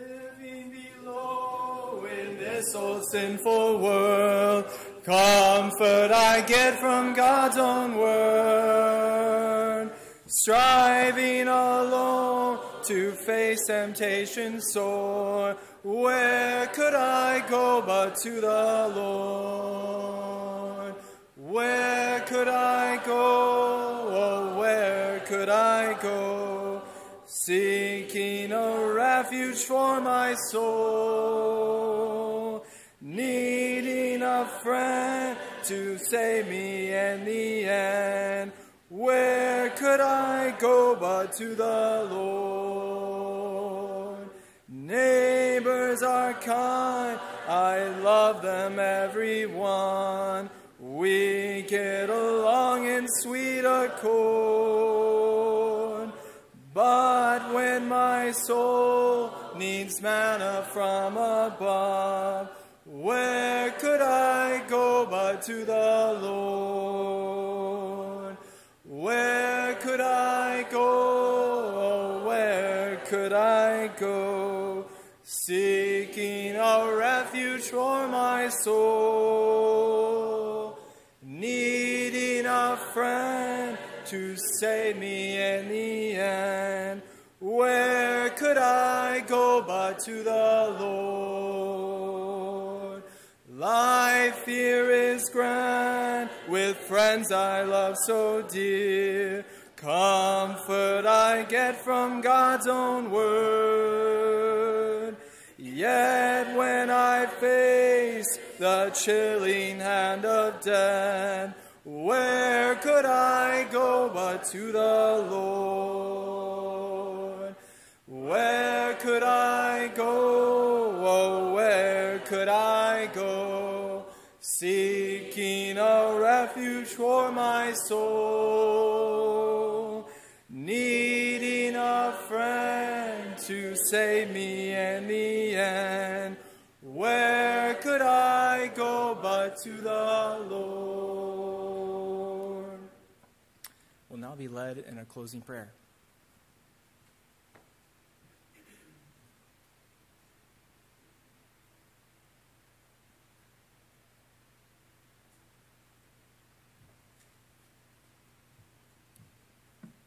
Living below in this old sinful world, comfort I get from God's own word. Striving alone to face temptation sore where could I go but to the Lord? Where could I go? Oh, where could I go? Seeking a refuge for my soul, needing a friend to save me in the end. Where could I go but to the Lord? Neighbors are kind, I love them every one. We get along in sweet accord. But when my soul needs manna from above, Where could I go but to the Lord? Where could I go? Where could I go? Seeking a refuge for my soul, needing a friend to save me in the end. Where could I go but to the Lord? Life here is grand with friends I love so dear. Comfort I get from God's own word. Yet when I face the chilling hand of death, where could I go but to the Lord? Where could I go? Oh, where could I go? Seeking a refuge for my soul, needing a friend to save me in the end. Where could I go but to the Lord? Be led in a closing prayer.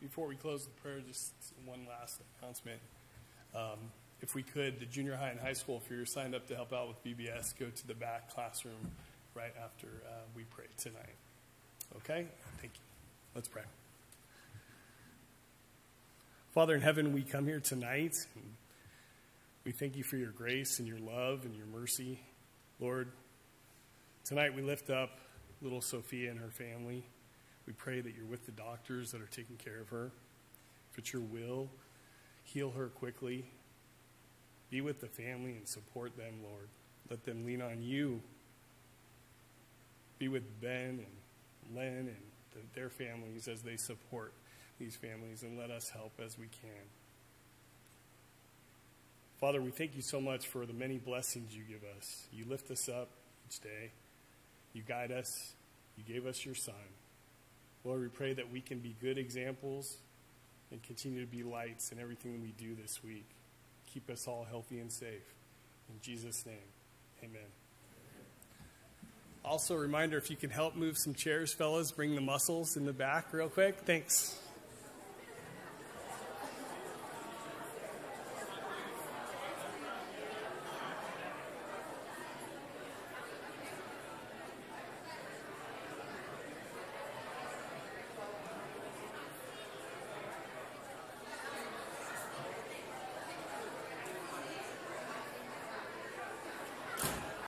Before we close the prayer, just one last announcement. Um, if we could, the junior high and high school, if you're signed up to help out with VBS, go to the back classroom right after uh, we pray tonight. Okay? Thank you. Let's pray. Father in heaven, we come here tonight. We thank you for your grace and your love and your mercy. Lord, tonight we lift up little Sophia and her family. We pray that you're with the doctors that are taking care of her. If it's your will, heal her quickly. Be with the family and support them, Lord. Let them lean on you. Be with Ben and Len and the, their families as they support these families, and let us help as we can. Father, we thank you so much for the many blessings you give us. You lift us up each day, you guide us, you gave us your Son. Lord, we pray that we can be good examples and continue to be lights in everything we do this week. Keep us all healthy and safe. In Jesus' name, amen. Also, a reminder if you can help move some chairs, fellas, bring the muscles in the back real quick. Thanks.